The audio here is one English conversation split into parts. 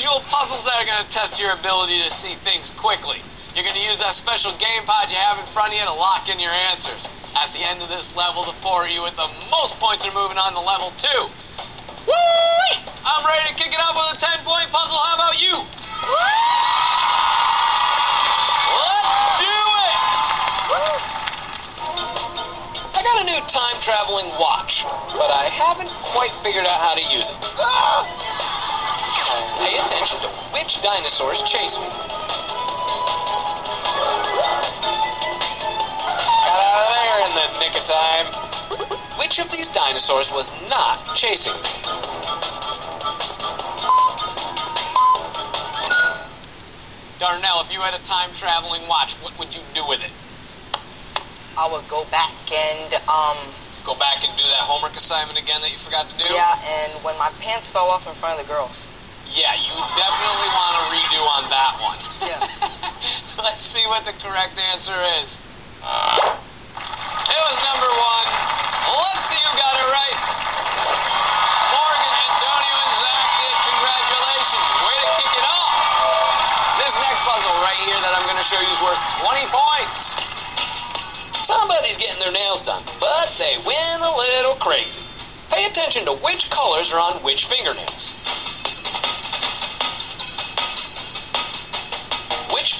visual puzzles that are going to test your ability to see things quickly. You're going to use that special game pod you have in front of you to lock in your answers. At the end of this level, the four of you with the most points are moving on to level two. Woo! I'm ready to kick it off with a 10 point puzzle. How about you? Let's do it! I got a new time traveling watch, but I haven't quite figured out how to use it. Ah! Pay attention to which dinosaurs chase me. Got out of there in the nick of time. Which of these dinosaurs was not chasing me? Darnell, if you had a time traveling watch, what would you do with it? I would go back and, um, Go back and do that homework assignment again that you forgot to do? yeah, and when my pants fell off in front of the girls. Yeah, you definitely want to redo on that one. Yes. Let's see what the correct answer is. Uh, it was number one. Let's see who got it right. Morgan, Antonio, and Zach did. Congratulations. Way to kick it off. This next puzzle right here that I'm going to show you is worth 20 points. Somebody's getting their nails done, but they went a little crazy. Pay attention to which colors are on which fingernails.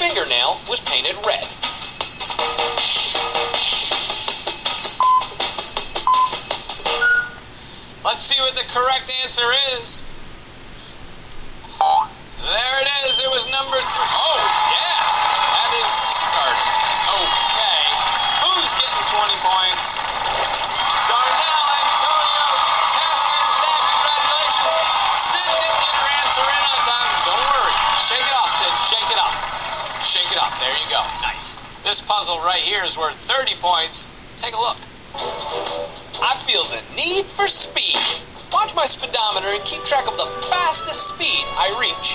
Fingernail was painted red? Let's see what the correct answer is. This puzzle right here is worth 30 points. Take a look. I feel the need for speed. Watch my speedometer and keep track of the fastest speed I reach.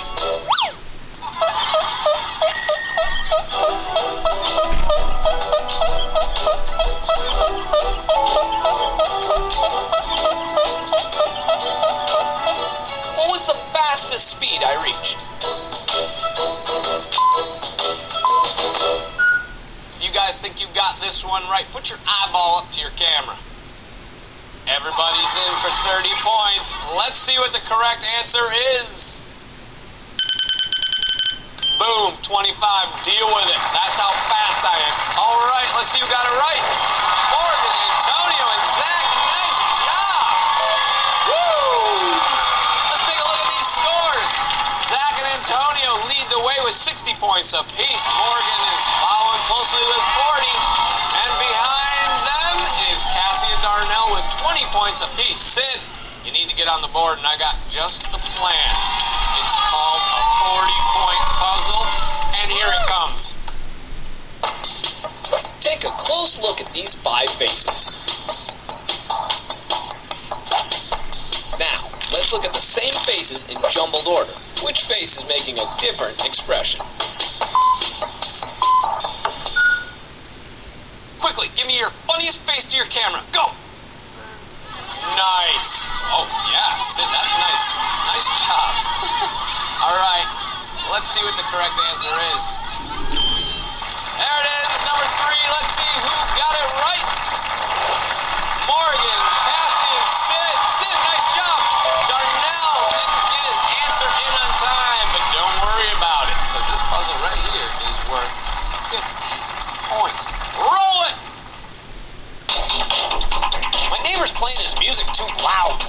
What was the fastest speed I reached? Think you got this one right, put your eyeball up to your camera. Everybody's in for 30 points. Let's see what the correct answer is. Boom, 25. Deal with it. That's how fast I am. All right, let's see who got it right. Morgan, Antonio, and Zach. Nice job. Woo! Let's take a look at these scores. Zach and Antonio lead the way with 60 points apiece. Morgan is closely with 40. And behind them is Cassie and Darnell with 20 points apiece. Sid, you need to get on the board, and I got just the plan. It's called a 40 point puzzle, and here it comes. Take a close look at these five faces. Now, let's look at the same faces in jumbled order. Which face is making a different expression? Too loud.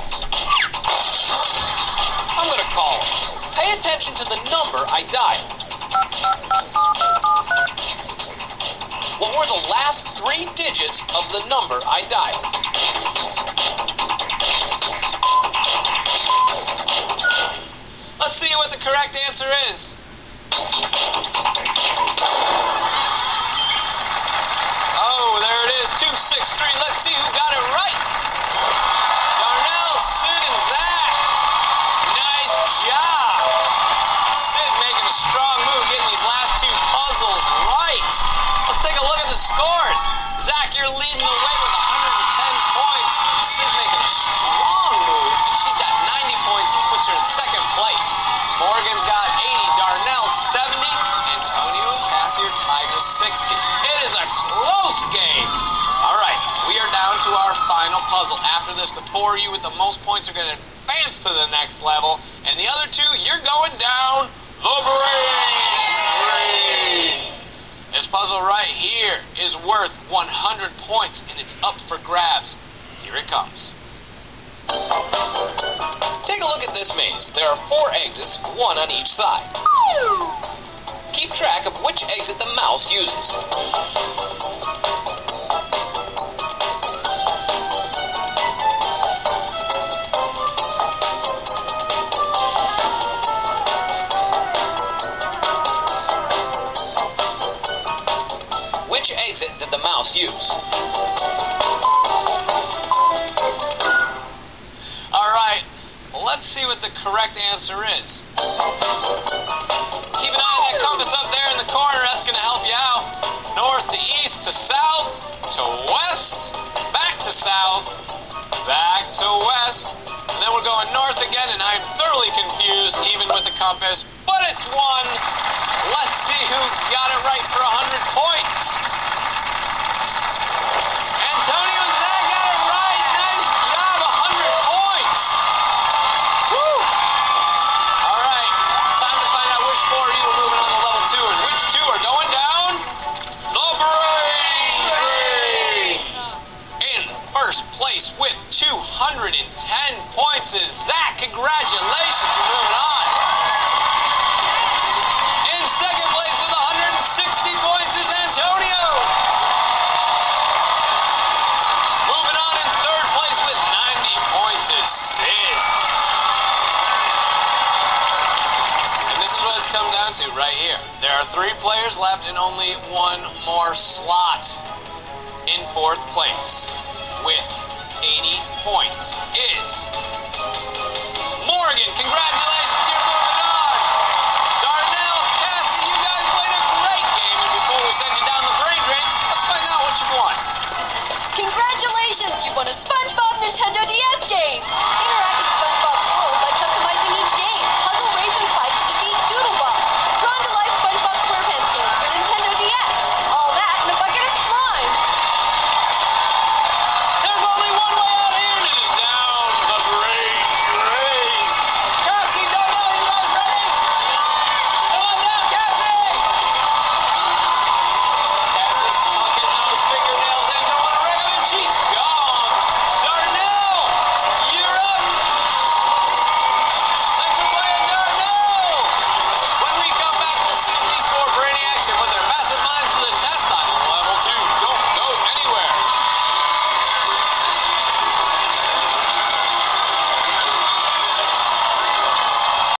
I'm gonna call him. Pay attention to the number I dialed. What were the last three digits of the number I dialed? Let's see what the correct answer is. After this. The four of you with the most points are going to advance to the next level. And the other two, you're going down the drain. This puzzle right here is worth 100 points, and it's up for grabs. Here it comes. Take a look at this maze. There are four exits, one on each side. Keep track of which exit the mouse uses. Let's see what the correct answer is. Keep an eye on that compass up there in the corner. That's going to help you out. North to east to south to west, back to south, back to west. And then we're going north again, and I'm thoroughly confused even with the compass, but it's one. Let's see who got it right for 100 210 points is Zach. Congratulations, you're moving on. In second place with 160 points is Antonio. Moving on in third place with 90 points is Sid. And this is what it's come down to right here. There are three players left and only one more slot. In fourth place with 80 points is